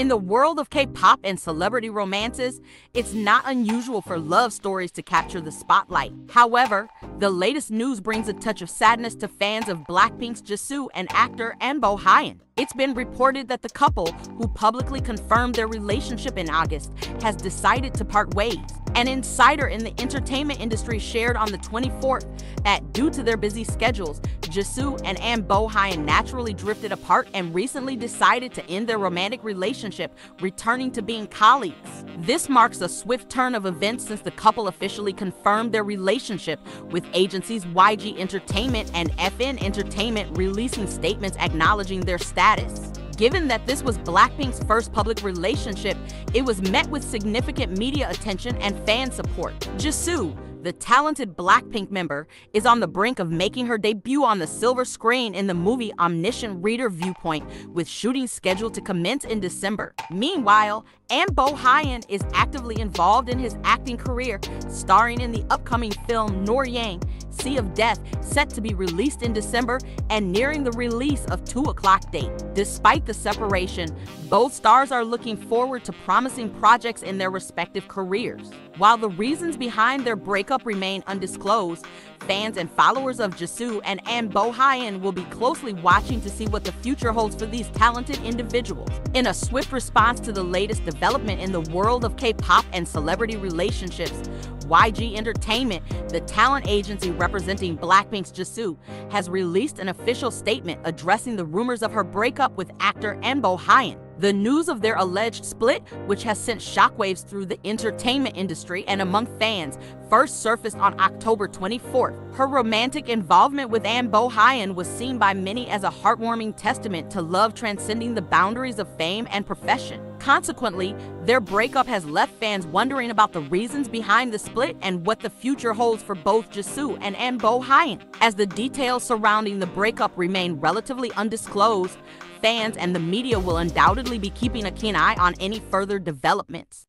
In the world of K-pop and celebrity romances, it's not unusual for love stories to capture the spotlight. However, the latest news brings a touch of sadness to fans of Blackpink's Jisoo and actor Ahn Bo Hyun. It's been reported that the couple, who publicly confirmed their relationship in August, has decided to part ways. An insider in the entertainment industry shared on the 24th that due to their busy schedules, Jisoo and An Hyun naturally drifted apart and recently decided to end their romantic relationship, returning to being colleagues. This marks a swift turn of events since the couple officially confirmed their relationship, with agencies YG Entertainment and FN Entertainment releasing statements acknowledging their status. Given that this was Blackpink's first public relationship, it was met with significant media attention and fan support. Jisoo, the talented Blackpink member, is on the brink of making her debut on the silver screen in the movie Omniscient Reader Viewpoint, with shooting scheduled to commence in December. Meanwhile, Ahn Bo Hyun is actively involved in his acting career, starring in the upcoming film Noryang, Sea of Death, set to be released in December and nearing the release of 2 o'clock date. Despite the separation, both stars are looking forward to promising projects in their respective careers. While the reasons behind their breakup remain undisclosed, fans and followers of Jisoo and Ahn Bo Hyun will be closely watching to see what the future holds for these talented individuals. In a swift response to the latest development in the world of K-pop and celebrity relationships, YG Entertainment, the talent agency representing Blackpink's Jisoo, has released an official statement addressing the rumors of her breakup with actor Ahn Bo Hyun. The news of their alleged split, which has sent shockwaves through the entertainment industry and among fans, first surfaced on October 24th. Her romantic involvement with Ahn Bo Hyun was seen by many as a heartwarming testament to love transcending the boundaries of fame and profession. Consequently, their breakup has left fans wondering about the reasons behind the split and what the future holds for both Jisoo and Ahn Bo Hyun. As the details surrounding the breakup remain relatively undisclosed, fans and the media will undoubtedly be keeping a keen eye on any further developments.